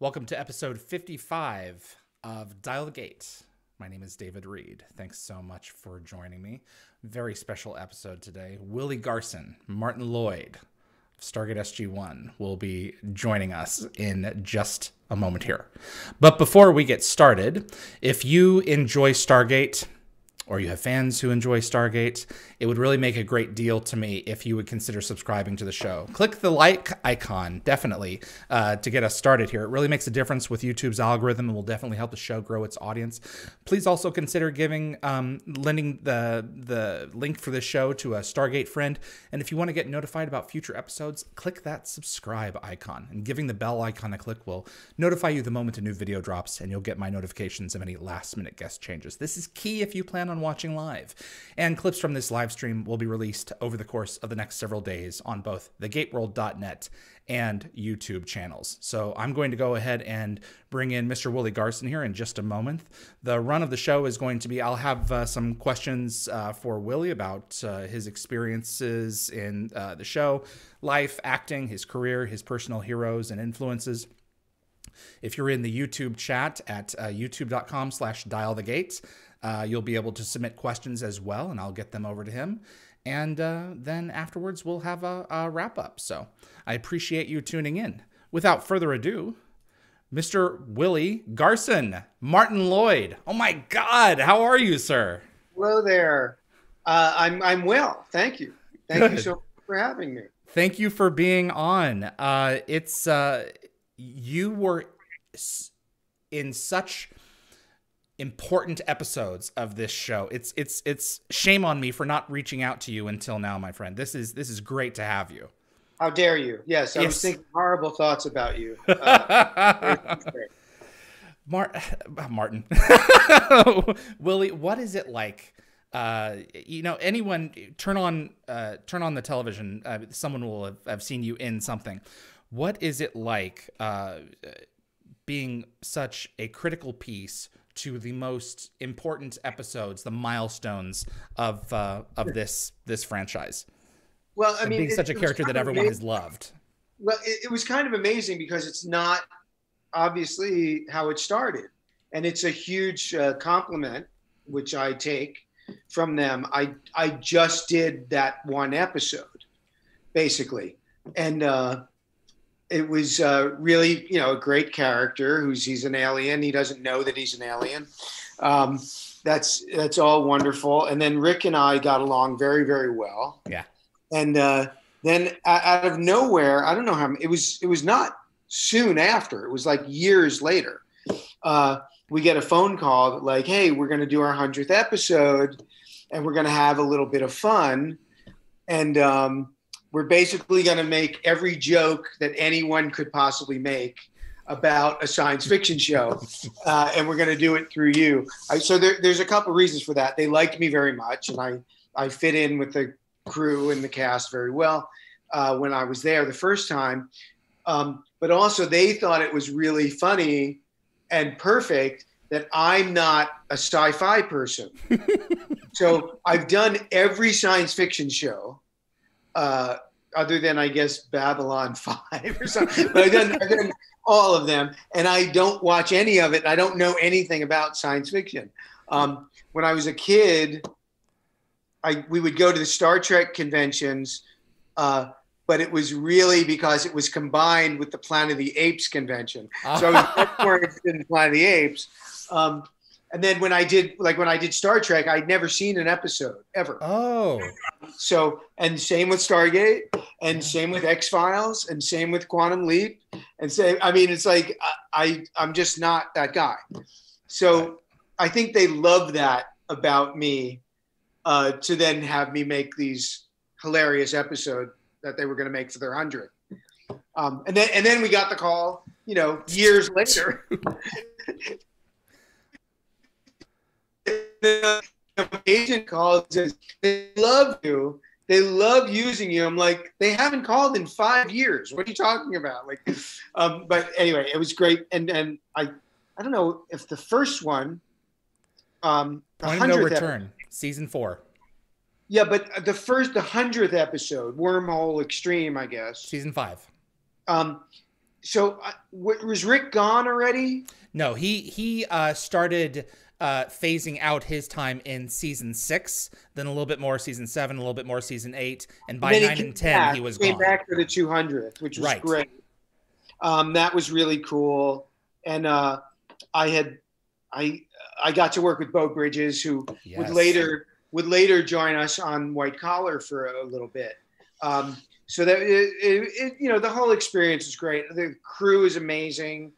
Welcome to episode 55 of Dial the Gate. My name is David Read. Thanks so much for joining me. Very special episode today. Willie Garson, Martin Lloyd, of Stargate SG1 will be joining us in just a moment here. But before we get started, if you enjoy Stargate, or you have fans who enjoy Stargate, it would really make a great deal to me if you would consider subscribing to the show. Click the like icon, definitely, uh, to get us started here. It really makes a difference with YouTube's algorithm and will definitely help the show grow its audience. Please also consider giving, um, lending the the link for this show to a Stargate friend. And if you want to get notified about future episodes, click that subscribe icon. And giving the bell icon a click will notify you the moment a new video drops, and you'll get my notifications of any last minute guest changes. This is key if you plan on watching live. And clips from this live stream will be released over the course of the next several days on both thegateworld.net and YouTube channels. So I'm going to go ahead and bring in Mr. Willie Garson here in just a moment. The run of the show is going to be I'll have uh, some questions uh, for Willie about uh, his experiences in uh, the show, life, acting, his career, his personal heroes and influences. If you're in the YouTube chat at uh, youtube.com slash dial the gates, uh, you'll be able to submit questions as well, and I'll get them over to him. And uh, then afterwards, we'll have a, a wrap up. So I appreciate you tuning in. Without further ado, Mr. Willie Garson, Martin Lloyd. Oh my God, how are you, sir? Hello there. Uh, I'm I'm well, thank you. Thank Good. you so much for having me. Thank you for being on. Uh, it's uh, you were in such important episodes of this show. It's it's it's shame on me for not reaching out to you until now, my friend. This is this is great to have you. How dare you? Yes, I yes. was thinking horrible thoughts about you. Uh, Mar- Martin, Willie, what is it like? Uh, you know, anyone turn on uh, turn on the television. Uh, someone will have, have, seen you in something. What is it like uh, being such a critical piece to the most important episodes, the milestones of uh, of this this franchise. Well, I mean, being it, such a character that everyone has loved. Well, it, it, was kind of amazing because it's not obviously how it started, and it's a huge uh, compliment, which I take from them. I I just did that one episode, basically, and uh, it was uh, really, you know, a great character who's he's an alien. He doesn't know that he's an alien. Um, that's that's all wonderful. And then Rick and I got along very very well. Yeah. And uh, then out of nowhere, I don't know how it was. It was not soon after. It was like years later. Uh, we get a phone call that like, hey, we're going to do our hundredth episode, and we're going to have a little bit of fun. And um, we're basically going to make every joke that anyone could possibly make about a science fiction show, uh, and we're going to do it through you. I, so there, there's a couple of reasons for that. They liked me very much, and I I fit in with the crew and the cast very well uh, when I was there the first time. Um, but also, they thought it was really funny and perfect that I'm not a sci-fi person. so I've done every science fiction show uh, other than I guess Babylon Five or something. but I've done, I've done all of them, and I don't watch any of it. I don't know anything about science fiction. Um, when I was a kid, I we would go to the Star Trek conventions, uh, but it was really because it was combined with the Planet of the Apes convention. So I was much more interested in Planet of the Apes. Um, and then when I did, like when I did Star Trek, I'd never seen an episode ever. Oh. So, and same with Stargate, and same with X Files, and same with Quantum Leap, and say, I mean, it's like I, I am just not that guy. So, I think they love that about me, uh, to then have me make these hilarious episode that they were going to make for their hundred. Um, and then and then we got the call, you know, years later. the agent calls says they love you. They love using you. I'm like they haven't called in five years. What are you talking about? Like um, but anyway it was great. And and i i don't know if the first one um Point no return episode, season four. Yeah but the first the hundredth episode Wormhole X-Treme i guess. Season five. Um so uh, was Rick gone already? No, he he uh, started uh, phasing out his time in season six, then a little bit more season seven, a little bit more season eight, and by nine and ten back, he was came gone. back for the 200th, which was Right. great. Um, that was really cool, and uh, I had I I got to work with Beau Bridges, who would later would later join us on White Collar for a little bit. Um, so that it, it, it, you know the whole experience is great. The crew is amazing.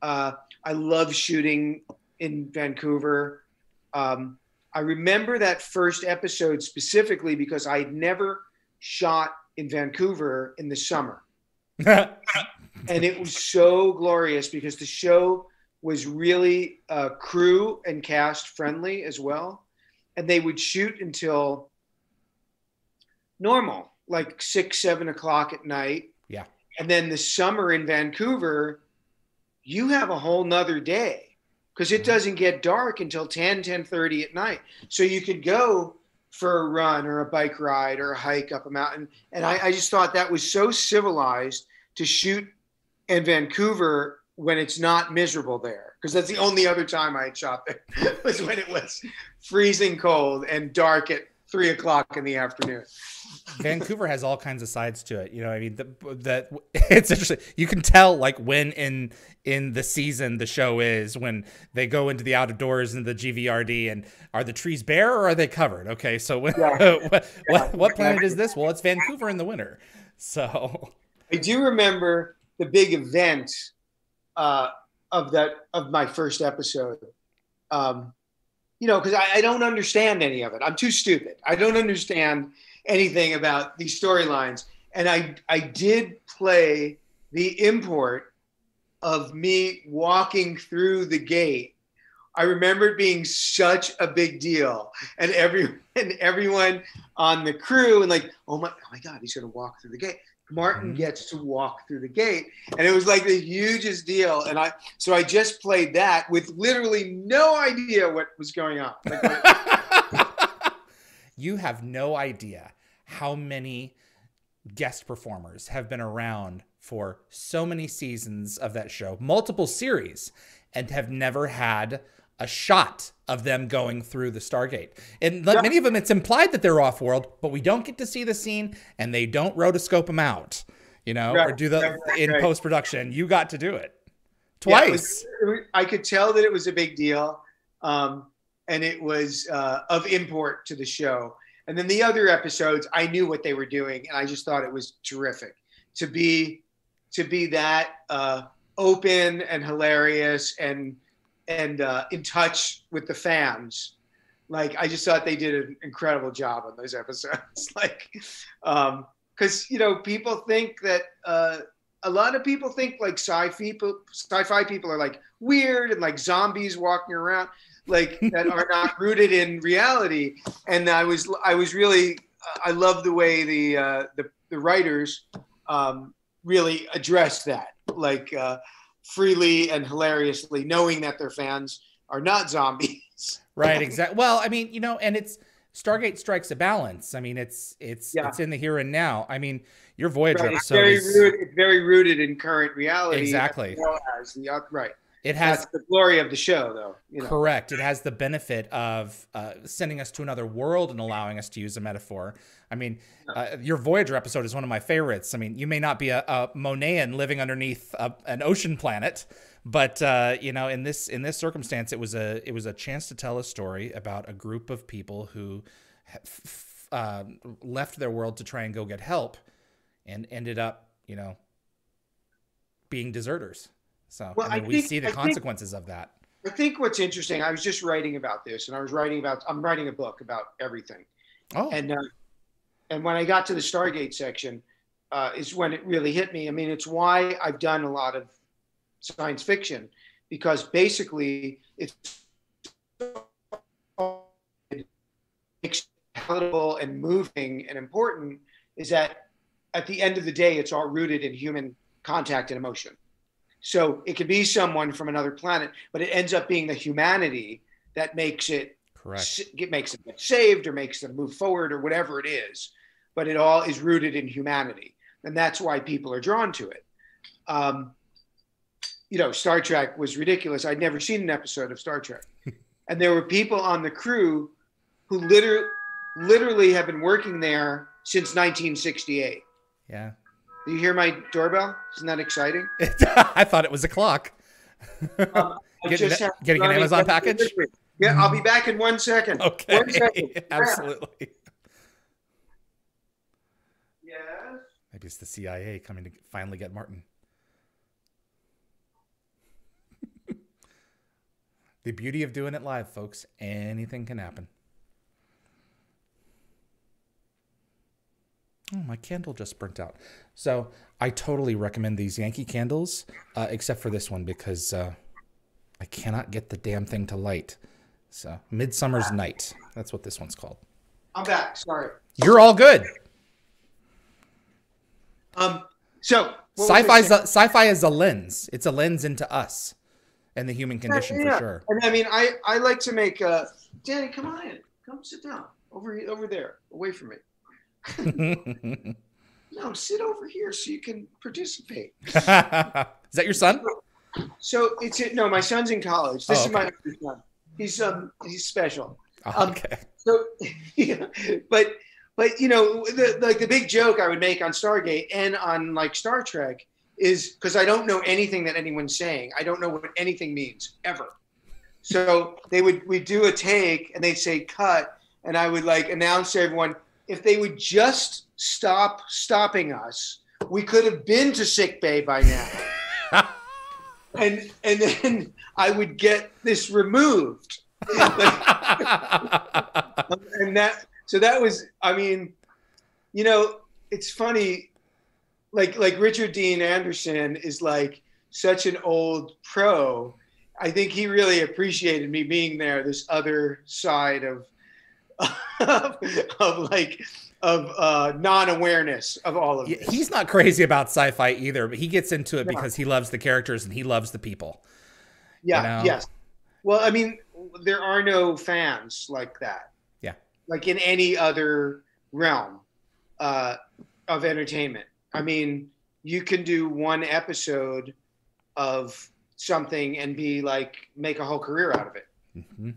Uh, I love shooting in Vancouver. Um, I remember that first episode specifically because I had never shot in Vancouver in the summer and it was so glorious because the show was really uh, crew and cast friendly as well and they would shoot until normal like six seven o'clock at night Yeah. and then the summer in vancouver you have a whole nother day because it doesn't get dark until 10 10 30 at night so you could go for a run or a bike ride or a hike up a mountain and i, I just thought that was so civilized to shoot in Vancouver when it's not miserable there. Because that's the only other time I had shot there was when it was freezing cold and dark at three o'clock in the afternoon. Vancouver has all kinds of sides to it. You know, I mean, the, the it's interesting. You can tell like when in in the season the show is when they go into the outdoors in the GVRD and are the trees bare or are they covered? Okay, so when, Yeah. what, what what planet is this? Well, it's Vancouver in the winter. So I do remember the big event uh, of that of my first episode. Um, you know, because I, I don't understand any of it. I'm too stupid. I don't understand anything about these storylines. And I I did play the import of me walking through the gate. I remember it being such a big deal, and every and everyone on the crew and like, oh my, oh my God, he's gonna walk through the gate. Martin Mhm. gets to walk through the gate, and it was like the hugest deal. And I so I just played that with literally no idea what was going on. Like, you have no idea how many guest performers have been around for so many seasons of that show, multiple series, and have never had a shot of them going through the Stargate. And like Yeah. many of them, it's implied that they're off world, but we don't get to see the scene and they don't rotoscope them out, you know, or do the right, right, in right. post production. You got to do it twice. was- it was- I could tell that it was a big deal, um, and it was uh, of import to the show. And then the other episodes, I knew what they were doing, and I just thought it was terrific to be to be that uh, open and hilarious and and uh, in touch with the fans. Like I just thought they did an incredible job on those episodes. like, because you know people think that. Uh, a lot of people think like sci-fi people, sci-fi people are like weird and like zombies walking around, like that are not rooted in reality. And I was, I was really, I love the way the uh, the, the writers um, really address that, like uh, freely and hilariously, knowing that their fans are not zombies. Right, exactly. Well, I mean, you know, and it's Stargate strikes a balance. I mean, it's it's Yeah. it's in the here and now. I mean, your Voyager Right, It's episode very, is, rooted, very rooted in current reality. Exactly. as well as the right. it has That's the glory of the show, though. You know. correct. It has the benefit of uh, sending us to another world and allowing us to use a metaphor. I mean, uh, your Voyager episode is one of my favorites. I mean, you may not be a, a Monean living underneath a, an ocean planet, but uh, you know, in this in this circumstance, it was a it was a chance to tell a story about a group of people who uh, left their world to try and go get help, and ended up, you know, being deserters. So Well, I mean, I we think- see the I think- consequences of that. I think what's interesting, I was just writing about this, and I was writing about, I'm writing a book about everything. Oh, And, uh, and when I got to the Stargate section, uh, is when it really hit me. I mean, it's why I've done a lot of science fiction, because basically it's palatable and moving and important is that at the end of the day, it's all rooted in human contact and emotion. So it could be someone from another planet, but it ends up being the humanity that makes it correct. it makes them get saved or makes them move forward or whatever it is. But it all is rooted in humanity, and that's why people are drawn to it. Um, you know, Star Trek was ridiculous. I'd never seen an episode of Star Trek, and there were people on the crew who literally literally have been working there since 1968. Yeah. Do you hear my doorbell? Isn't that exciting? I thought it was a clock. Um, Getting just a- getting an Amazon package? Yeah, I'll be back in one second. Okay. One second. Absolutely. Yes. Maybe it's the CIA coming to finally get Martin. the beauty of doing it live, folks. Anything can happen. Oh, my candle just burnt out. So I totally recommend these Yankee candles, uh, except for this one because uh, I cannot get the damn thing to light. So Midsummer's Night. That's what this one's called. I'm back. Sorry. You're all good. Um. So what was I Sci-fi is a, sci-fi is a lens. It's a lens into us and the human condition Yeah, for sure. And I mean, I I like to make. Uh, Danny, come on in. Come sit down over here- over there, away from me. No, sit over here so you can participate. is that your son? So it's it. No, my son's in college. This Oh, is my other son. He's um he's special. Oh, Um, okay. So, yeah, but but you know the like the big joke I would make on Stargate and on like Star Trek is because I don't know anything that anyone's saying. I don't know what anything means ever. So they would we do a take and they'd say cut, and I would like announce to everyone if they would just stop stopping us, we could have been to sick bay by now. and and then I would get this removed. and that so that was i mean you know it's funny like like richard dean anderson is like such an old pro i think he really appreciated me being there this other side of of, of like of uh non-awareness of all of this He's not crazy about sci-fi either, but he gets into it No. because he loves the characters and he loves the people. yeah know? yes well i mean there are no fans like that Yeah. like in any other realm uh, of entertainment i mean you can do one episode of something and be like make a whole career out of it Mhm.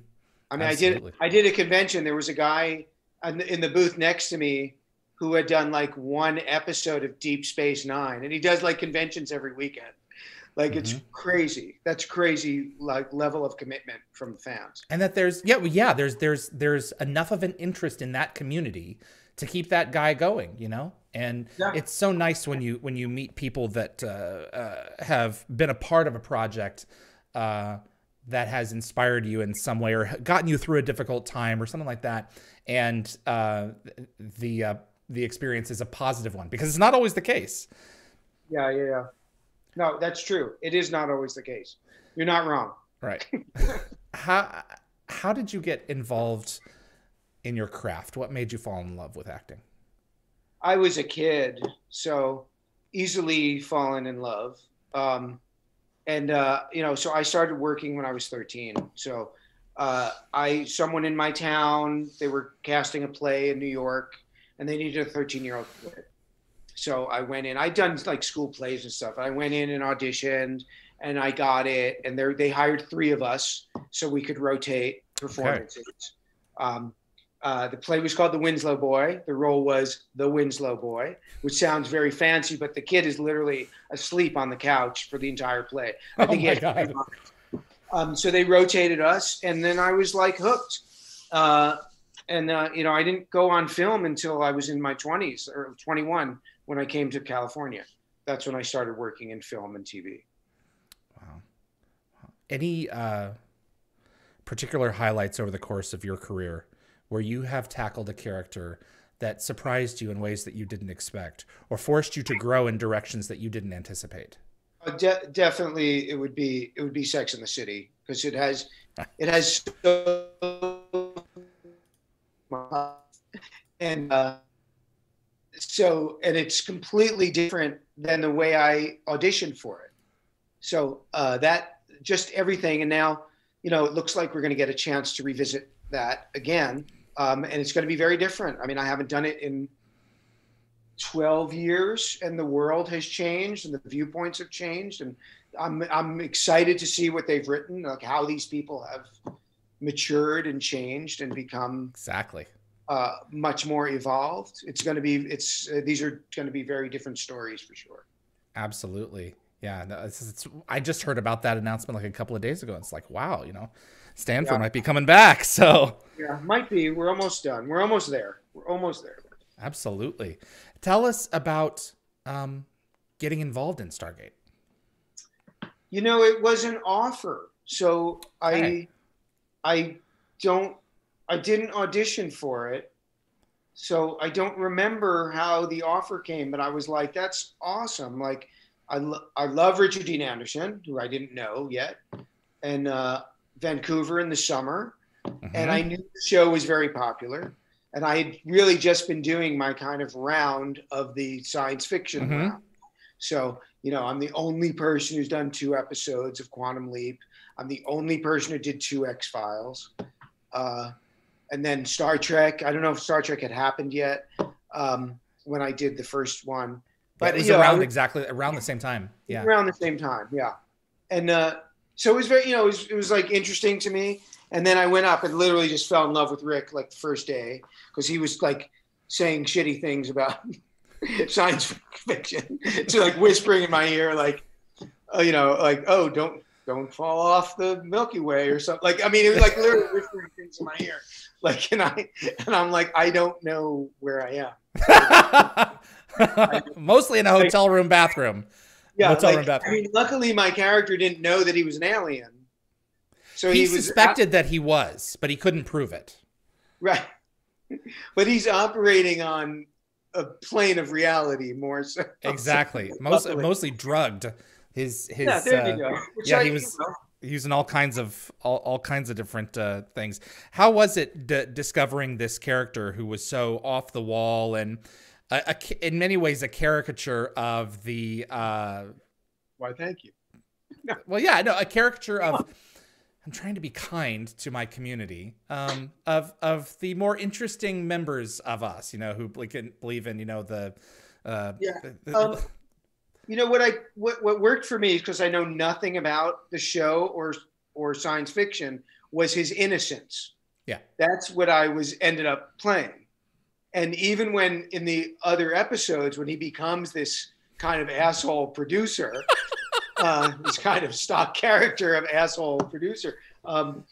I mean Absolutely. i did i did a convention there was a guy in the, in the booth next to me who had done like one episode of deep space nine and he does like conventions every weekend like it's Mhm. crazy that's crazy like level of commitment from fans And that there's yeah, well, yeah, there's there's there's enough of an interest in that community to keep that guy going, you know? And Yeah. it's so nice when you when you meet people that uh, uh, have been a part of a project uh, that has inspired you in some way or gotten you through a difficult time or something like that, and uh, the uh, the experience is a positive one because it's not always the case. yeah yeah yeah no that's true it is not always the case you're not wrong Right. how how did you get involved in your craft? What made you fall in love with acting? I was a kid, so easily fallen in love. Um, and uh, you know, so I started working when I was 13. So uh, I, someone in my town, they were casting a play in New York, and they needed a 13 year old. So I went in. I'd done like school plays and stuff. I went in and auditioned, and I got it. And they they hired three of us so we could rotate performances. Um, uh, the play was called The Winslow Boy. The role was The Winslow Boy, which sounds very fancy, but the kid is literally asleep on the couch for the entire play. I Oh think he my God. Um, so they rotated us, and then I was like hooked. Uh, and uh, you know, I didn't go on film until I was in my 20s or 21 when I came to California. That's when I started working in film and TV. Wow. Any uh, particular highlights over the course of your career where you have tackled a character that surprised you in ways that you didn't expect or forced you to grow in directions that you didn't anticipate? Uh, de- definitely, it would be it would be Sex in the City because it has it has so and uh, so and it's completely different than the way I auditioned for it. So uh, that just everything, and now you know it looks like we're going to get a chance to revisit that again, um, and it's going to be very different. I mean, I haven't done it in 12 years and the world has changed and the viewpoints have changed and I'm I'm excited to see what they've written, like how these people have matured and changed and become exactly uh, much more evolved. It's going to be it's uh, these are going to be very different stories for sure. Absolutely, yeah. No, it's, it's, I just heard about that announcement like a couple of days ago. It's like wow, you know, Stanford yeah. might be coming back. So yeah, might be. We're almost done. We're almost there. We're almost there. Absolutely. Tell us about um, getting involved in Stargate. You know, it was an offer. So I I don't I didn't audition for it. So I don't remember how the offer came, but I was like, that's awesome. Like I, lo- I love Richard Dean Anderson, who I didn't know yet, and uh, Vancouver in the summer. Mm-hmm. And I knew the show was very popular. And I had really just been doing my kind of round of the science fiction mm-hmm. round. So you know, I'm the only person who's done two episodes of Quantum Leap. I'm the only person who did two X Files. Uh, and then Star Trek. I don't know if Star Trek had happened yet um, when I did the first one, but yeah, it was around know, exactly around the same time. Yeah, around the same time. Yeah, and uh, so it was very, you know, it was, it was like interesting to me. And then I went up and literally just fell in love with Rick like the first day because he was like saying shitty things about science fiction to like whispering in my ear, like, uh, you know, like, oh, don't don't fall off the Milky Way or something. Like, I mean, it was like literally whispering things in my ear. Like, and I and I'm like, I don't know where I am. Mostly in a hotel room bathroom. Yeah, hotel like, room. I mean, luckily my character didn't know that he was an alien. So he, he suspected that he was, but he couldn't prove it. Right. But he's operating on a plane of reality more so. Exactly. Most, mostly drugged. His his yeah, there uh, you go. Which yeah, I, he was you know. using all kinds of all, all kinds of different uh, things. How was it d- discovering this character who was so off the wall and a, a, in many ways a caricature of the uh, Why thank you. well, yeah, no, a caricature of I'm trying to be kind to my community um, of of the more interesting members of us, you know, who believe in you know the uh, yeah. The, um, you know what I what what worked for me because I know nothing about the show or or science fiction was his innocence. Yeah, that's what I was ended up playing, and even when in the other episodes when he becomes this kind of asshole producer uh, this kind of stock character of asshole producer. Um,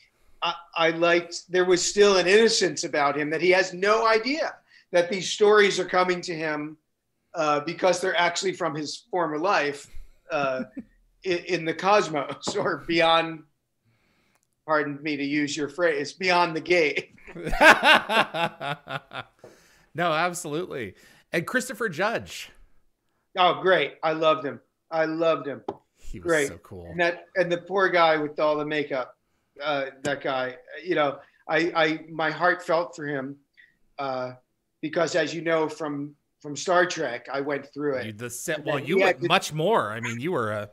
I, I liked there was still an innocence about him that he has no idea that these stories are coming to him uh, because they're actually from his former life uh, in, in, the cosmos or beyond. Pardon me to use your phrase, beyond the gate. No, absolutely. And Christopher Judge. Oh, great! I loved him. I loved him. He was Great. so cool. And that and the poor guy with all the makeup, uh, that guy, you know, I, I my heart felt for him uh, because, as you know from from Star Trek, I went through it. You, the set, well, you went much more. I mean, you were a.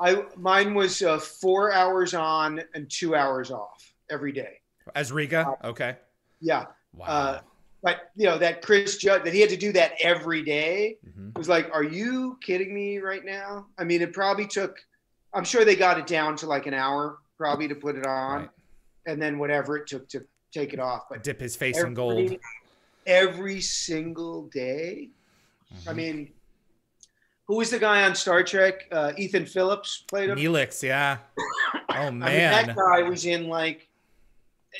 I mine was uh, four hours on and two hours off every day. As Riga, uh, okay. Yeah. Wow. But you know that Chris Judge that he had to do that every day mm-hmm. was like, are you kidding me right now? I mean, it probably took. I'm sure they got it down to like an hour probably to put it on, right. and then whatever it took to take it off. But dip his face every, in gold every single day. Mm-hmm. I mean, who was the guy on Star Trek? Uh, Ethan Phillips played him. Neelix, yeah. Oh man, I mean, that guy was in like,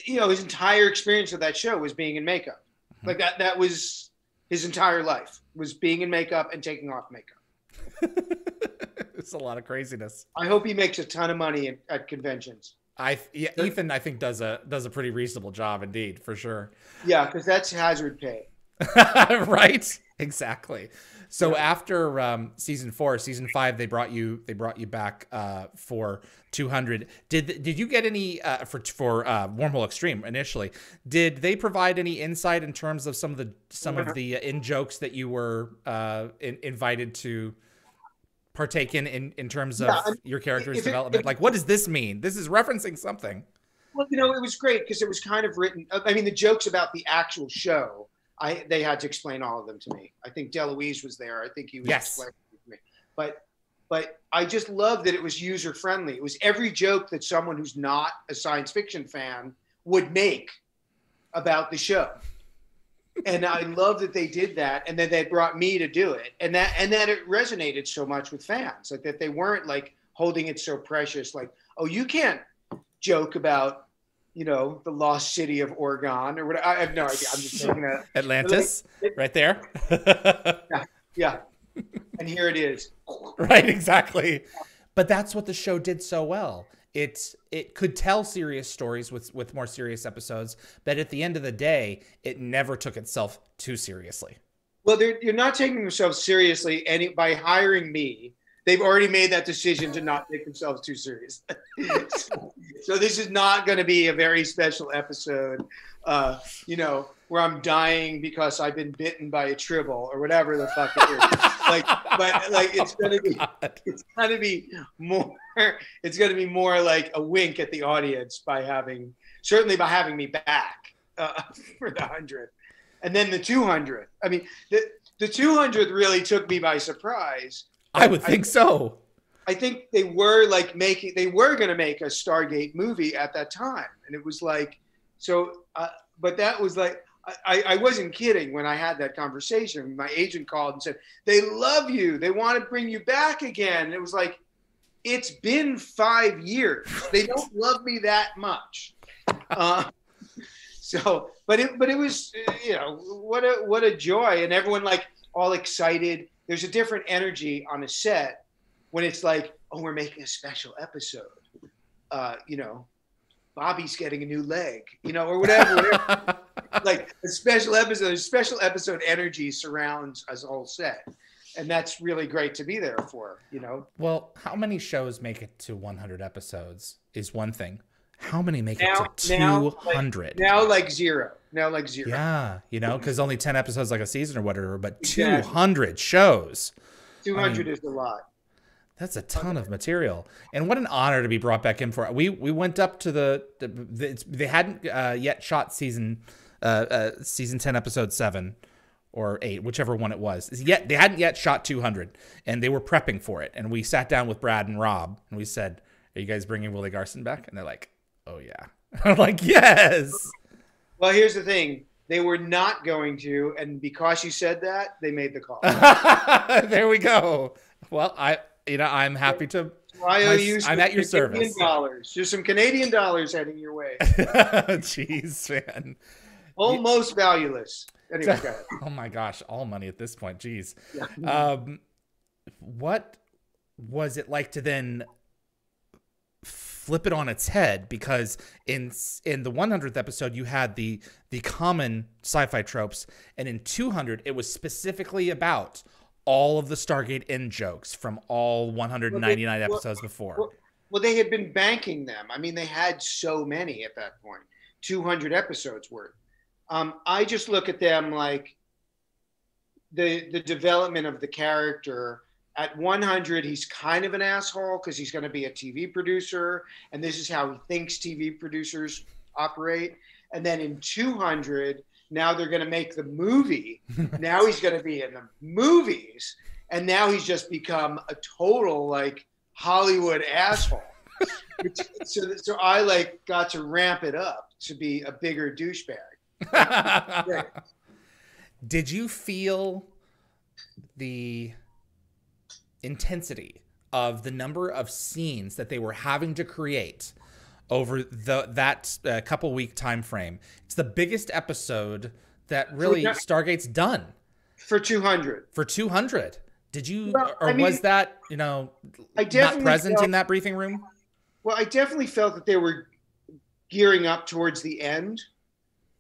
you know, his entire experience of that show was being in makeup. Mm-hmm. Like that that was his entire life was being in makeup and taking off makeup. it's a lot of craziness. I hope he makes a ton of money at, at conventions. I yeah, Ethan I think does a does a pretty reasonable job indeed for sure. Yeah, because that's hazard pay. right? Exactly. So yeah. after um, season four, season five, they brought you they brought you back uh, for 200. Did did you get any uh, for for uh, Wormhole X-Treme initially? Did they provide any insight in terms of some of the some of the uh, in jokes that you were uh, in, invited to? partake in in, in terms of yeah, your character's development it, like what does this mean this is referencing something well you know it was great because it was kind of written i mean the jokes about the actual show I they had to explain all of them to me. I think DeLuise was there. I think he was yes. explaining to me. But but I just love that it was user friendly. It was every joke that someone who's not a science fiction fan would make about the show. and I love that they did that, and that they brought me to do it, and that and that it resonated so much with fans, like that they weren't like holding it so precious, like oh you can't joke about you know the lost city of Oregon or what I have no idea. I'm just making that Atlantis, like, right there. yeah, yeah, and here it is. right, exactly. But that's what the show did so well. It it could tell serious stories with with more serious episodes, but at the end of the day, it never took itself too seriously. Well, you're not taking themselves seriously any by hiring me. They've already made that decision to not take themselves too serious. so, so, this is not going to be a very special episode. Uh, you know, where I'm dying because I've been bitten by a tribble or whatever the fuck it is. like, but like it's gonna be, it's gonna be more. It's gonna be more like a wink at the audience by having, certainly by having me back uh, for the hundredth, and then the two hundredth. I mean, the the two hundredth really took me by surprise. I would think I, so. I think they were like making, they were going to make a Stargate movie at that time, and it was like, so. Uh, but that was like I, I wasn't kidding when I had that conversation. My agent called and said, They love you. They want to bring you back again. And it was like, It's been five years. They don't love me that much. Uh, so, but it, but it was, you know, what a, what a joy. And everyone like all excited. There's a different energy on a set when it's like, oh, we're making a special episode. Uh, you know, Bobby's getting a new leg, you know, or whatever. whatever. like a special episode, a special episode energy surrounds us whole set. And that's really great to be there for, you know. Well, how many shows make it to 100 episodes is one thing. How many make now, it to 200? Now like, now like zero. Now like zero. Yeah, you know, because only 10 episodes like a season or whatever, but exactly. 200 shows. 200 I mean, is a lot. That's a ton of material, and what an honor to be brought back in for. We we went up to the, the, the they hadn't uh, yet shot season uh, uh, season ten episode seven or eight, whichever one it was. Yet they hadn't yet shot two hundred, and they were prepping for it. And we sat down with Brad and Rob, and we said, "Are you guys bringing Willie Garson back?" And they're like, "Oh yeah." I'm like, "Yes." Well, here's the thing. They were not going to, and because you said that, they made the call. there we go. Well, I you know, I'm happy to. You I'm at your Canadian service. Dollars. There's some Canadian dollars heading your way. Jeez, man. Almost you... valueless. Anyway, oh my gosh, all money at this point. Jeez. Yeah. Um, what was it like to then flip it on its head? Because in in the 100th episode, you had the the common sci-fi tropes, and in 200, it was specifically about all of the Stargate in jokes from all 199 well, they, episodes well, before. Well, well, they had been banking them. I mean, they had so many at that point, 200 episodes worth. Um, I just look at them like the the development of the character. At 100, he's kind of an asshole because he's going to be a TV producer, and this is how he thinks TV producers operate. And then in 200, now they're going to make the movie. now he's going to be in the movies. And now he's just become a total like Hollywood asshole. so, so I like got to ramp it up to be a bigger douchebag. Did you feel the intensity of the number of scenes that they were having to create over the that uh, couple week time frame. It's the biggest episode that really Stargate's done for 200. For 200. Did you well, or I mean, was that, you know, I not present felt, in that briefing room? Well, I definitely felt that they were gearing up towards the end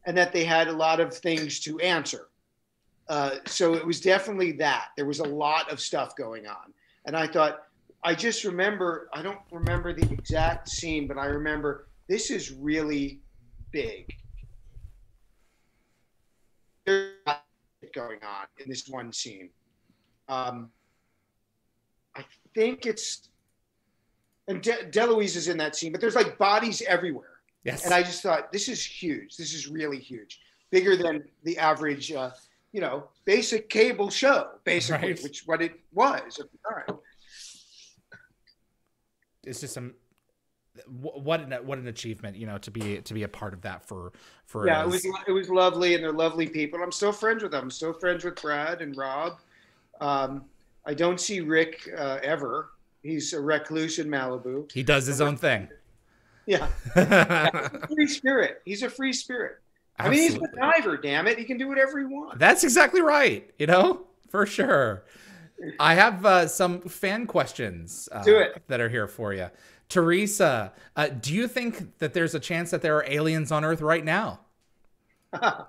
and that they had a lot of things to answer. Uh, so it was definitely that. There was a lot of stuff going on. And I thought, I just remember, I don't remember the exact scene, but I remember this is really big. There's going on in this one scene. Um, I think it's, and De- DeLuise is in that scene, but there's like bodies everywhere. Yes. And I just thought, this is huge. This is really huge. Bigger than the average, uh, you know, basic cable show, basically, right. which what it was at the time. it's just some what an what an achievement you know to be to be a part of that for for yeah it was it was lovely and they're lovely people. I'm still friends with them. I'm still friends with brad and rob. Um, i don't see rick uh, ever. He's a recluse in malibu. He does his own thing. Yeah, yeah free spirit. He's a free spirit Absolutely. I mean, he's a diver. Damn it, he can do whatever he wants. That's exactly right. You know, for sure. I have uh, some fan questions uh, do it. that are here for you. Teresa, uh, do you think that there's a chance that there are aliens on Earth right now? I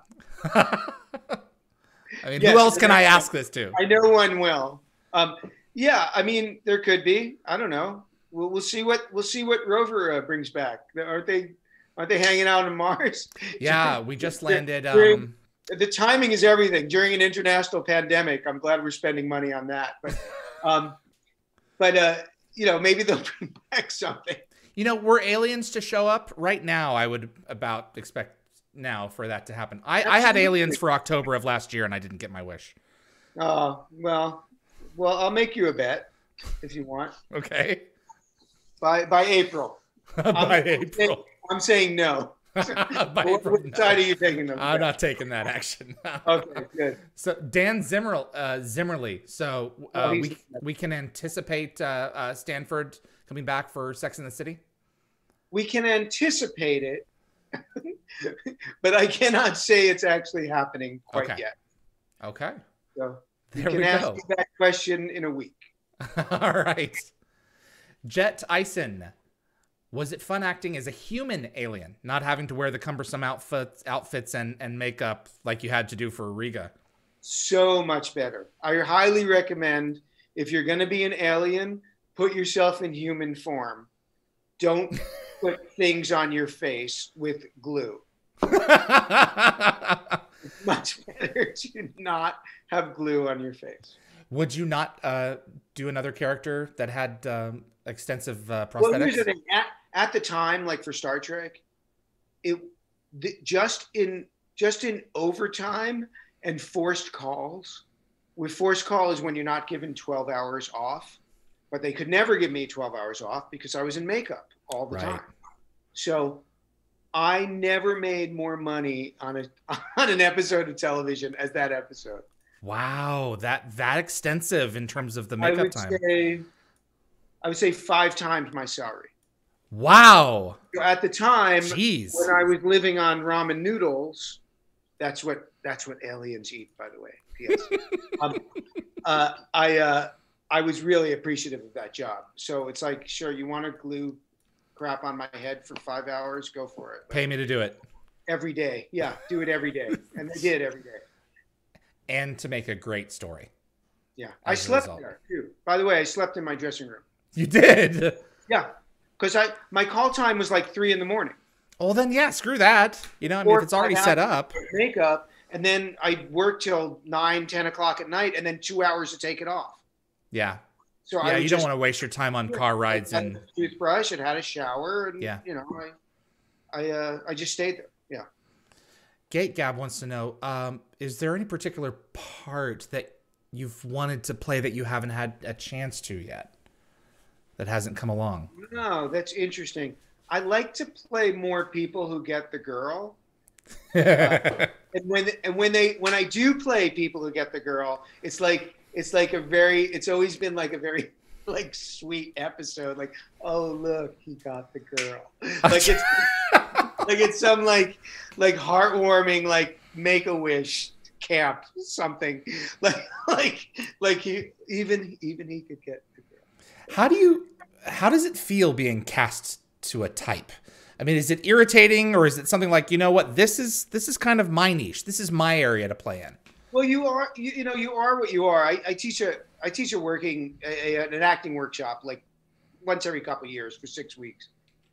mean, yes, who else can I ask this to? I know one will. Um, yeah, I mean, there could be. I don't know. We'll, we'll see what we'll see what Rover uh, brings back. Aren't they? Aren't they hanging out on Mars? Yeah, we just landed. Um, the timing is everything. During an international pandemic, I'm glad we're spending money on that. But, um, but uh, you know, maybe they'll bring back something. You know, were aliens to show up right now? I would about expect now for that to happen. I, I had aliens for October of last year, and I didn't get my wish. Oh uh, well, well, I'll make you a bet if you want. Okay. By by April. by I'm April. I'm saying no. what, side are you taking them? I'm not taking that action. okay, good. So Dan Zimmer, uh, Zimmerly. So uh, oh, we we can anticipate uh, uh, Stanford coming back for Sex in the City. We can anticipate it, but I cannot say it's actually happening quite okay. yet. Okay. So you there can ask go. that question in a week. All right. Jet Ison. Was it fun acting as a human alien, not having to wear the cumbersome outfits, outfits and, and makeup like you had to do for Riga? So much better. I highly recommend if you're going to be an alien, put yourself in human form. Don't put things on your face with glue. much better to not have glue on your face. Would you not uh, do another character that had um, extensive uh, prosthetics? Well, here's the thing. At, the time, like for Star Trek, it the, just in just in overtime and forced calls. With forced call is when you're not given 12 hours off, but they could never give me 12 hours off because I was in makeup all the right. time. So I never made more money on a on an episode of television as that episode. Wow, that that extensive in terms of the makeup I would time. Say, I would say five times my salary. Wow. At the time, Jeez. when I was living on ramen noodles, that's what that's what aliens eat, by the way. Yes. um, uh, I uh, I was really appreciative of that job. So it's like, sure, you want to glue crap on my head for five hours, go for it. But Pay me to do it. Every day, yeah, do it every day, and they did every day. And to make a great story. Yeah, I slept there too. By the way, I slept in my dressing room. You did. Yeah, because I my call time was like three in the morning. Well, then yeah, screw that. You know, I mean, or if it's already set up. Makeup, and then I work till nine, ten o'clock at night, and then two hours to take it off. Yeah. So yeah, you don't want to waste your time on car rides and toothbrush and had a shower, and yeah, you know, I, I, uh, I just stayed there. Yeah. Gate Gab wants to know: um, Is there any particular part that you've wanted to play that you haven't had a chance to yet? That hasn't come along. No, that's interesting. I like to play more people who get the girl. uh, and when and when they when I do play people who get the girl, it's like it's like a very it's always been like a very like sweet episode. Like, oh look, he got the girl. Like it's like it's some like like heartwarming like make a wish camp something like like like he even even he could get how do you how does it feel being cast to a type? I mean, is it irritating or is it something like, you know what, this is this is kind of my niche. This is my area to play in. Well, you are you, you know, you are what you are. I, I teach a I teach a working a, a, an acting workshop like once every couple years for 6 weeks.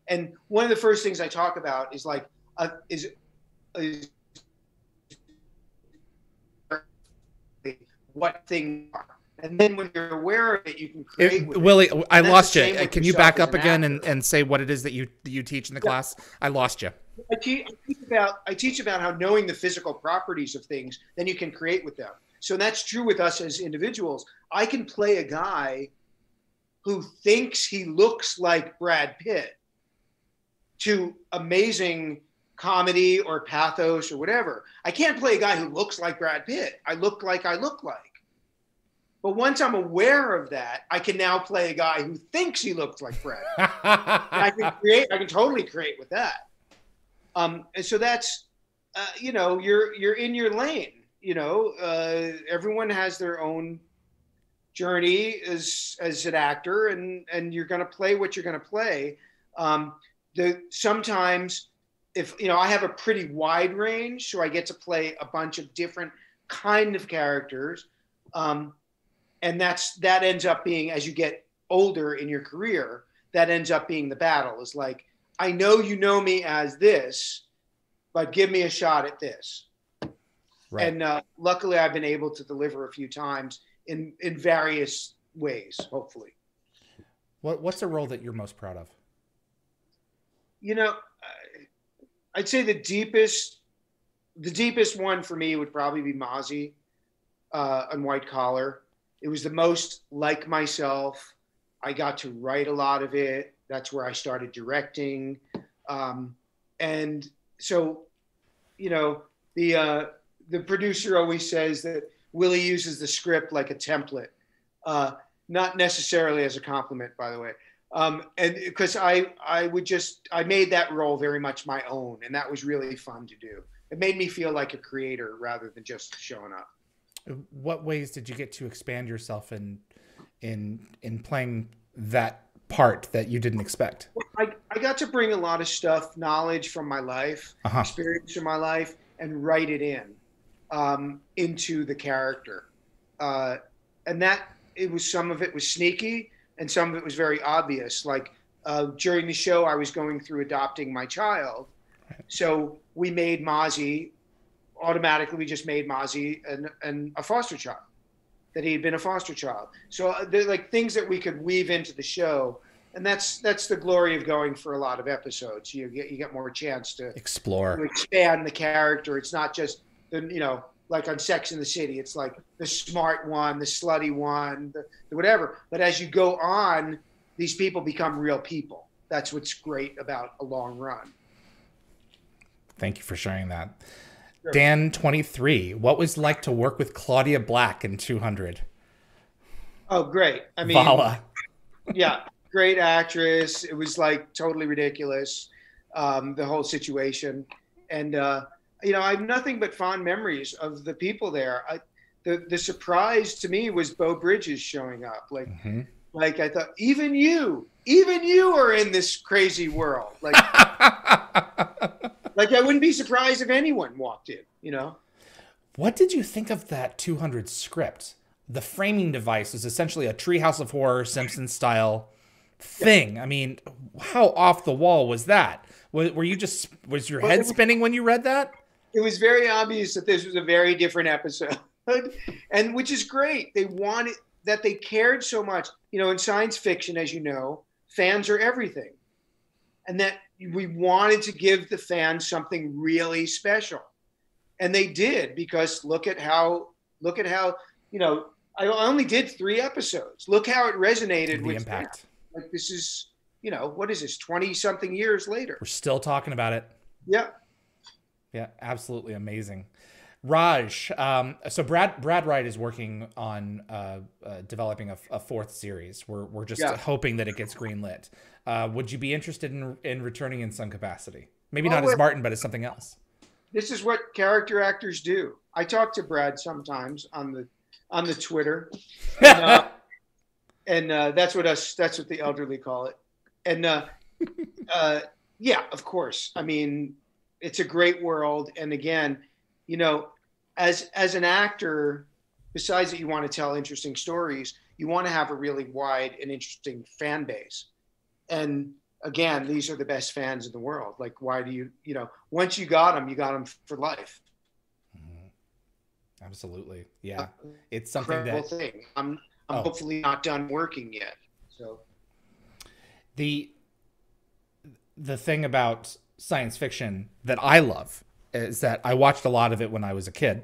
And one of the first things I talk about is like uh, is is what thing are and then when you're aware of it, you can create. It, Willie, it. I lost you. Can you back up again and, and say what it is that you you teach in the yeah. class? I lost you. I teach, I teach about I teach about how knowing the physical properties of things, then you can create with them. So that's true with us as individuals. I can play a guy who thinks he looks like Brad Pitt to amazing comedy or pathos or whatever. I can't play a guy who looks like Brad Pitt. I look like I look like. But once I'm aware of that, I can now play a guy who thinks he looks like Brad. I can create. I can totally create with that. Um, and so that's, uh, you know, you're you're in your lane. You know, uh, everyone has their own journey as as an actor, and and you're going to play what you're going to play. Um, the sometimes if you know i have a pretty wide range so i get to play a bunch of different kind of characters um, and that's that ends up being as you get older in your career that ends up being the battle is like i know you know me as this but give me a shot at this right. and uh, luckily i've been able to deliver a few times in in various ways hopefully what, what's a role that you're most proud of you know I'd say the deepest, the deepest one for me would probably be Mozzie uh, on White Collar. It was the most like myself. I got to write a lot of it. That's where I started directing, um, and so, you know, the uh, the producer always says that Willie uses the script like a template, uh, not necessarily as a compliment, by the way um, and because I I would just I made that role very much my own, and that was really fun to do. It made me feel like a creator rather than just showing up. What ways did you get to expand yourself in in in playing that part that you didn't expect? I, I got to bring a lot of stuff, knowledge from my life, uh-huh. experience from my life, and write it in um, into the character. Uh, and that it was some of it was sneaky, and some of it was very obvious. Like uh, during the show, I was going through adopting my child, so we made Mozzie automatically. We just made Mozzie an, an, a foster child that he had been a foster child. So uh, they're like things that we could weave into the show, and that's that's the glory of going for a lot of episodes. You get you get more chance to explore, to expand the character. It's not just the you know like on Sex in the City. It's like the smart one, the slutty one, the, the whatever. But as you go on, these people become real people. That's what's great about a long run. Thank you for sharing that. Dan, 23. What was like to work with Claudia Black in 200? Oh, great. I mean, Vala. yeah, great actress. It was like totally ridiculous, um, the whole situation. And, uh, you know, I have nothing but fond memories of the people there. I, the the surprise to me was Beau Bridges showing up. Like, mm-hmm. like I thought, even you, even you are in this crazy world. Like, like I wouldn't be surprised if anyone walked in. You know. What did you think of that 200 script? The framing device is essentially a Treehouse of Horror Simpson style thing. Yeah. I mean, how off the wall was that? Were you just was your head spinning when you read that? it was very obvious that this was a very different episode, and which is great. They wanted that they cared so much. You know, in science fiction, as you know, fans are everything, and that we wanted to give the fans something really special, and they did because look at how look at how you know I only did three episodes. Look how it resonated the with impact. Fans. Like this is you know what is this twenty something years later? We're still talking about it. Yeah. Yeah, absolutely amazing. Raj, um, so Brad Brad Wright is working on uh, uh, developing a, a, fourth series. We're we're just yeah. hoping that it gets greenlit. Uh, would you be interested in in returning in some capacity? Maybe not as Martin, but as something else. This is what character actors do. I talk to Brad sometimes on the on the Twitter, and, uh, and uh, that's what us that's what the elderly call it. And uh, yeah, of course. I mean, it's a great world. And again, you know, as as an actor, besides that you want to tell interesting stories, you want to have a really wide and interesting fan base. And again, these are the best fans in the world. Like, why do you, you know, once you got them, you got them for life. Mm-hmm. Absolutely. Yeah. It's something that thing. I'm, I'm oh. hopefully not done working yet. So the, the thing about science fiction that I love is that I watched a lot of it when I was a kid,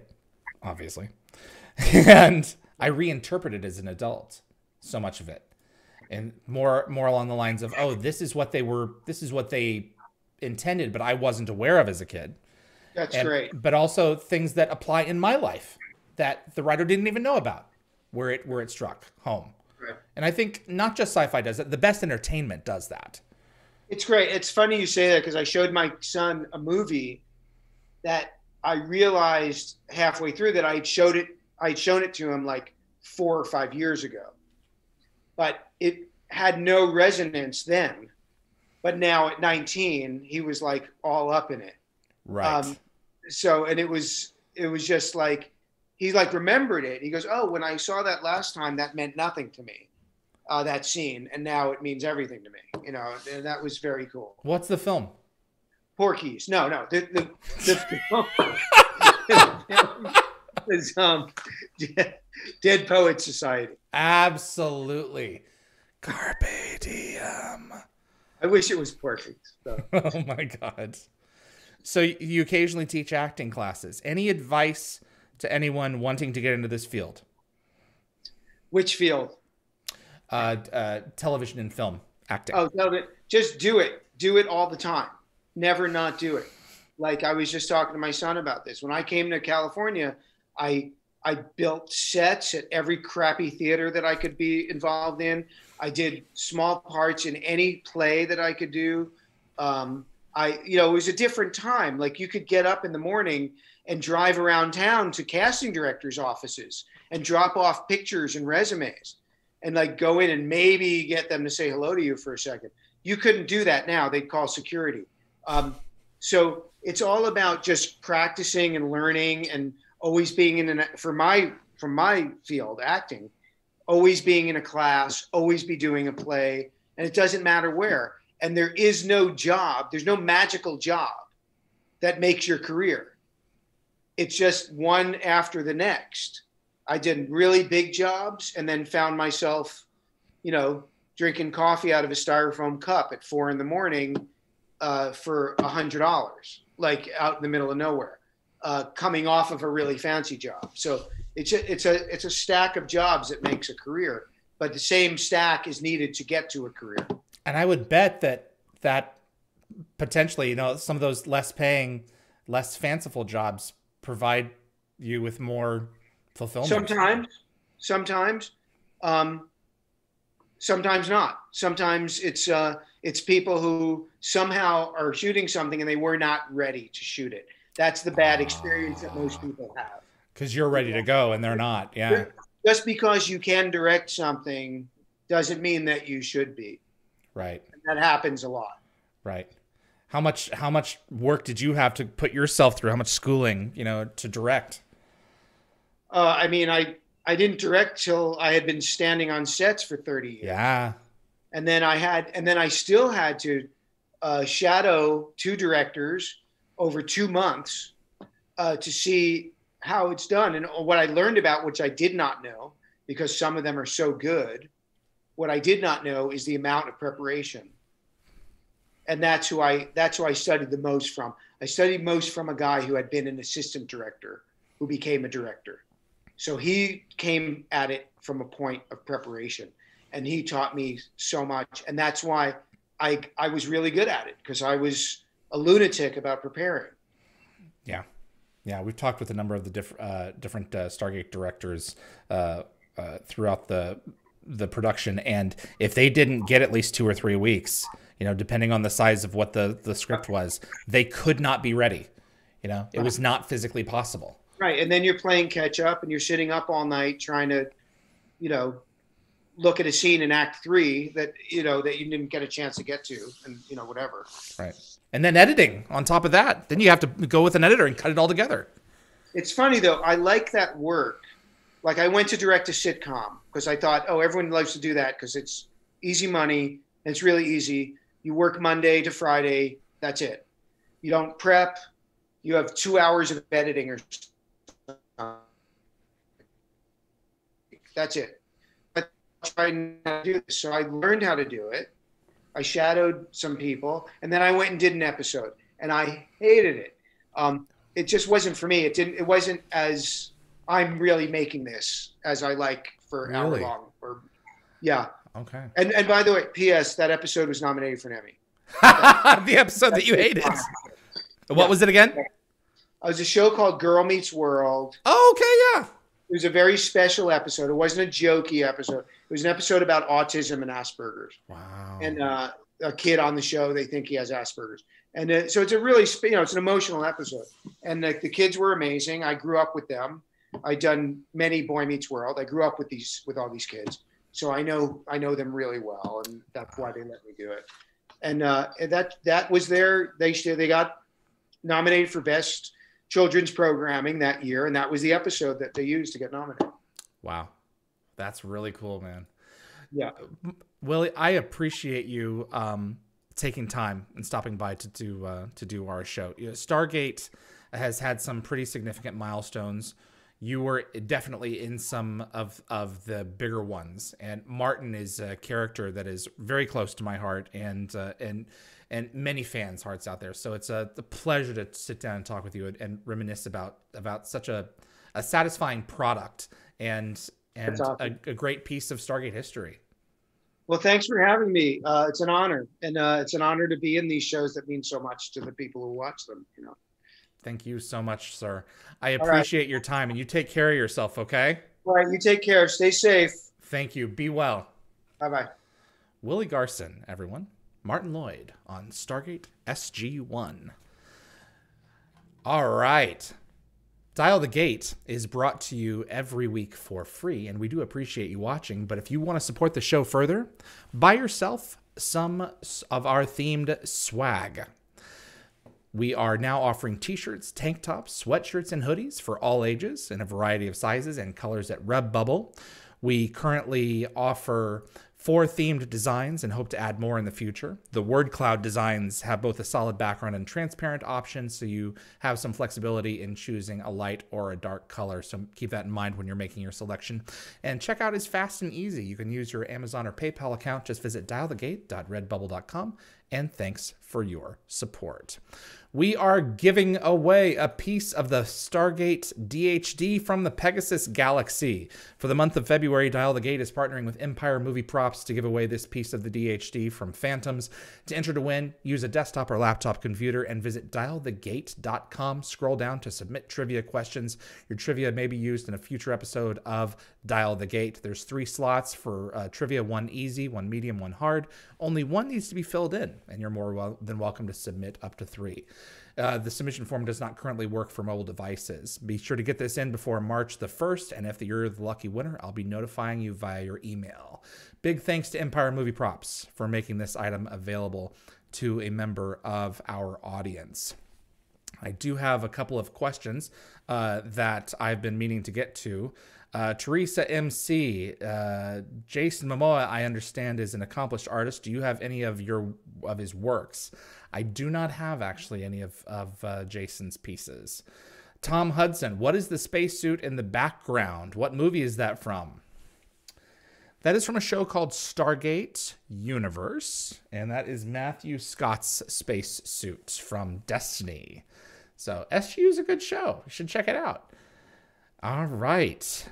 obviously, and I reinterpreted as an adult so much of it. and more more along the lines of oh this is what they were this is what they intended but i wasn't aware of as a kid That's and, great. but also things that apply in my life that the writer didn't even know about where it where it struck home Right. and i think not just sci-fi does that the best entertainment does that It's great. It's funny you say that because I showed my son a movie that I realized halfway through that I had showed it. I had shown it to him like four or five years ago, but it had no resonance then. But now at 19, he was like all up in it. right Um, so and it was it was just like he like remembered it. He goes, "Oh, when I saw that last time, that meant nothing to me, uh, that scene, and now it means everything to me." You know, and that was very cool. what's the film Porky's, no, no, the the, the film is um, Dead Poet Society. absolutely carpe diem I wish it was Porky's. So. oh my god. So you occasionally teach acting classes. Any advice to anyone wanting to get into this field? Which field? Uh, uh, television and film acting. Oh, no, just do it. Do it all the time. Never not do it. Like I was just talking to my son about this. When I came to California, I I built sets at every crappy theater that I could be involved in. I did small parts in any play that I could do. Um, I, you know, it was a different time. Like you could get up in the morning and drive around town to casting directors' offices and drop off pictures and resumes and like go in and maybe get them to say hello to you for a second. You couldn't do that now. They'd call security. Um, so it's all about just practicing and learning and always being in an for my from my field acting, always being in a class, always be doing a play, and it doesn't matter where. And there is no job. There's no magical job that makes your career. It's just one after the next. I did really big jobs and then found myself, you know, drinking coffee out of a styrofoam cup at four in the morning uh, for a hundred dollars, like out in the middle of nowhere, uh, coming off of a really fancy job. So it's a, it's a it's a stack of jobs that makes a career, but the same stack is needed to get to a career. And I would bet that that potentially, you know, some of those less paying, less fanciful jobs provide you with more fulfillment. Sometimes, sometimes, um, sometimes not. Sometimes it's uh, it's people who somehow are shooting something and they were not ready to shoot it. That's the bad experience that most people have. because you're ready to go and they're not. Yeah. Just because you can direct something doesn't mean that you should be. Right. And that happens a lot. Right. How much how much work did you have to put yourself through? How much schooling, you know, to direct? Uh, I mean, I I didn't direct till I had been standing on sets for 30 years. Yeah. And then I had, and then I still had to uh, shadow two directors over two months uh, to see how it's done. And what I learned about, which I did not know, because some of them are so good, what I did not know is the amount of preparation. And that's who I that's who I studied the most from. I studied most from a guy who had been an assistant director who became a director. So he came at it from a point of preparation and he taught me so much and that's why i i was really good at it because i was a lunatic about preparing Yeah. Yeah, we've talked with a number of the diff- uh, different uh, Stargate directors uh, uh, throughout the the production, and if they didn't get at least two or three weeks, you know, depending on the size of what the the script was, they could not be ready. You know, it was not physically possible. right and then you're playing catch up and you're sitting up all night trying to you know look at a scene in act three that you know that you didn't get a chance to get to and you know whatever. Right. And then editing on top of that. Then you have to go with an editor and cut it all together. it's funny though. I like that work. Like i went to direct a sitcom because i thought oh everyone loves to do that because it's easy money and it's really easy. You work monday to friday that's it. You don't prep. You have two hours of editing or that's it tried to do this so i learned how to do it i shadowed some people and then i went and did an episode and i hated it um, it just wasn't for me. It didn't. It wasn't as I'm really making this as I like for hour Really? long. Or yeah, Okay. And and by the way, P.S. That episode was nominated for an Emmy. the episode that you hated. What was it again? It was a show called Girl Meets World. Oh, okay, yeah. It was a very special episode. It wasn't a jokey episode. It was an episode about autism and Asperger's. Wow. And uh, a kid on the show, they think he has Asperger's. And uh, so it's a really, you know, it's an emotional episode. And the, the kids were amazing. I grew up with them. I've done many Boy Meets World. I grew up with these, with all these kids. So I know, I know them really well, and that's why they let me do it. And uh, and that that was their, they they got nominated for best children's programming that year, and that was the episode that they used to get nominated. wow. That's really cool, man. Yeah. Willie, I appreciate you um, taking time and stopping by to do uh, to do our show. You know, Stargate has had some pretty significant milestones. You were definitely in some of of the bigger ones, and Martin is a character that is very close to my heart and uh, and and many fans' hearts out there. So it's a, a pleasure to sit down and talk with you and, and reminisce about about such a a satisfying product and and awesome. a, a great piece of Stargate history. Well, thanks for having me. Uh, it's an honor, and uh, it's an honor to be in these shows that mean so much to the people who watch them. You know. Thank you so much, sir. I right. appreciate your time and you take care of yourself, okay? All right, you take care. Stay safe. Thank you. Be well. Bye bye. Willie Garson, everyone. Martin Lloyd on Stargate SG 1. All right. Dial the Gate is brought to you every week for free, and we do appreciate you watching. But if you want to support the show further, buy yourself some of our themed swag. We are now offering t shirts, tank tops, sweatshirts, and hoodies for all ages in a variety of sizes and colors at Redbubble. We currently offer four themed designs and hope to add more in the future. The word cloud designs have both a solid background and transparent options, so you have some flexibility in choosing a light or a dark color. So keep that in mind when you're making your selection. And checkout is fast and easy. You can use your Amazon or PayPal account. Just visit dialthegate.redbubble.com. And thanks for your support. We are giving away a piece of the Stargate DHD from the Pegasus Galaxy. For the month of February, Dial the Gate is partnering with Empire Movie Props to give away this piece of the DHD from Phantoms. To enter to win, use a desktop or laptop computer and visit dialthegate.com. Scroll down to submit trivia questions. Your trivia may be used in a future episode of Dial the Gate. There's three slots for uh, trivia one easy, one medium, one hard. Only one needs to be filled in, and you're more than welcome to submit up to three. Uh, the submission form does not currently work for mobile devices. Be sure to get this in before March the 1st, and if you're the lucky winner, I'll be notifying you via your email. Big thanks to Empire Movie Props for making this item available to a member of our audience. I do have a couple of questions uh, that I've been meaning to get to. Uh, Teresa MC, uh, Jason Momoa, I understand is an accomplished artist. Do you have any of your of his works? I do not have actually any of of uh, Jason's pieces. Tom Hudson, what is the spacesuit in the background? What movie is that from? That is from a show called Stargate Universe, and that is Matthew Scott's spacesuit from Destiny. So SGU is a good show. You should check it out. All right.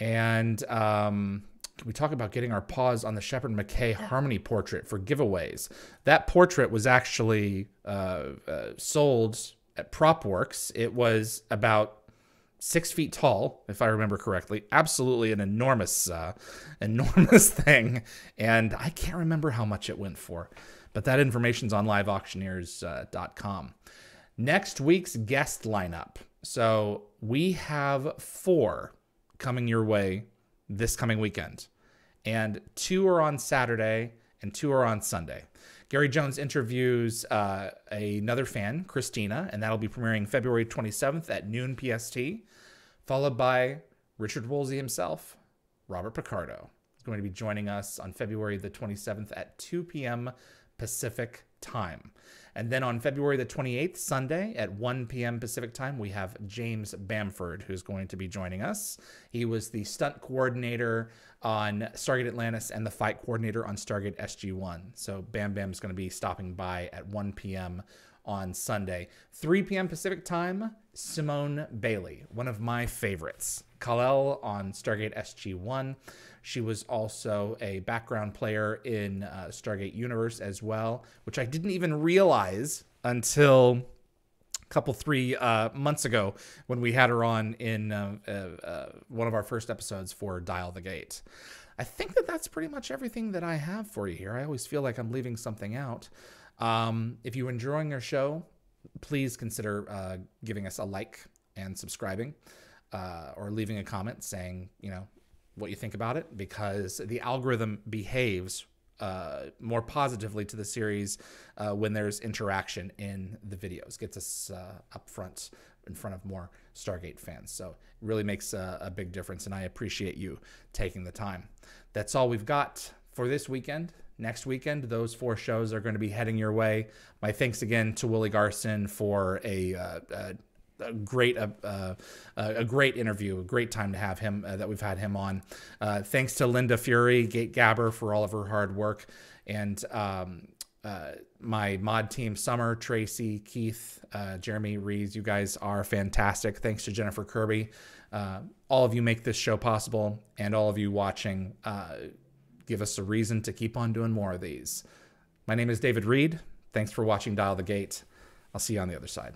And um, can we talk about getting our paws on the Shepard McKay Harmony portrait for giveaways? That portrait was actually uh, uh, sold at PropWorks. It was about six feet tall, if I remember correctly. Absolutely an enormous, uh, enormous thing. And I can't remember how much it went for, but that information's on liveauctioneers.com. Next week's guest lineup. So we have four coming your way this coming weekend. And two are on Saturday and two are on Sunday. Gary Jones interviews uh, another fan, Christina, and that'll be premiering February 27th at noon PST, followed by Richard Woolsey himself, Robert Picardo. is going to be joining us on February the 27th at 2 p.m. Pacific time. And then on February the 28th, Sunday at 1 p.m. Pacific time, we have James Bamford, who's going to be joining us. He was the stunt coordinator on Stargate Atlantis and the fight coordinator on Stargate SG1. So Bam Bam's going to be stopping by at 1 p.m. on Sunday. 3 p.m. Pacific time, Simone Bailey, one of my favorites Ka'lel on Stargate SG-1. She was also a background player in uh, Stargate Universe as well, which I didn't even realize until a couple three uh, months ago when we had her on in uh, uh, uh, one of our first episodes for Dial the Gate. I think that that's pretty much everything that I have for you here. I always feel like I'm leaving something out. Um, if you're enjoying our show, please consider uh, giving us a like and subscribing uh, or leaving a comment saying, you know, what you think about it because the algorithm behaves uh, more positively to the series uh, when there's interaction in the videos, gets us uh, up front in front of more Stargate fans. So it really makes a, a big difference, and I appreciate you taking the time. That's all we've got for this weekend. Next weekend, those four shows are going to be heading your way. My thanks again to Willie Garson for a, uh, a a great uh, uh, a great interview, a great time to have him uh, that we've had him on. Uh, thanks to Linda Fury, Gate Gabber for all of her hard work, and um, uh, my mod team, Summer, Tracy, Keith, uh, Jeremy Rees. You guys are fantastic. Thanks to Jennifer Kirby. all of you make this show possible, and all of you watching give us a reason to keep on doing more of these. My name is David Read. Thanks for watching Dial the Gate. I'll see you on the other side.